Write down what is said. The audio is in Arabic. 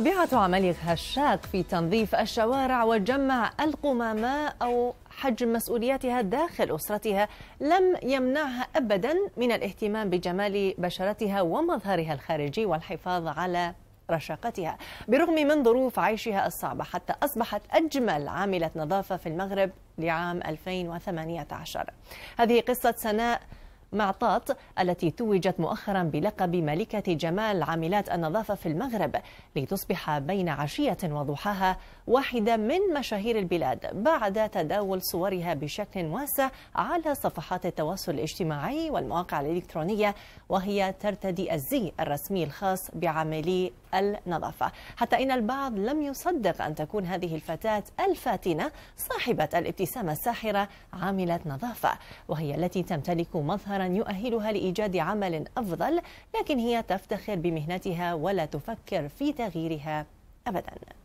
طبيعة عملها الشاق في تنظيف الشوارع وجمع القمامة أو حجم مسؤولياتها داخل أسرتها لم يمنعها أبدا من الاهتمام بجمال بشرتها ومظهرها الخارجي والحفاظ على رشاقتها. بالرغم من ظروف عيشها الصعبة حتى أصبحت أجمل عاملة نظافة في المغرب لعام 2018 هذه قصة سناء معطاط التي توجت مؤخرا بلقب ملكة جمال عاملات النظافة في المغرب لتصبح بين عشية وضحاها واحدة من مشاهير البلاد بعد تداول صورها بشكل واسع على صفحات التواصل الاجتماعي والمواقع الإلكترونية وهي ترتدي الزي الرسمي الخاص بعاملي النظافة. حتى إن البعض لم يصدق أن تكون هذه الفتاة الفاتنة صاحبة الابتسامة الساحرة عاملة نظافة وهي التي تمتلك مظهرا يؤهلها لإيجاد عمل أفضل لكن هي تفتخر بمهنتها ولا تفكر في تغييرها أبداً.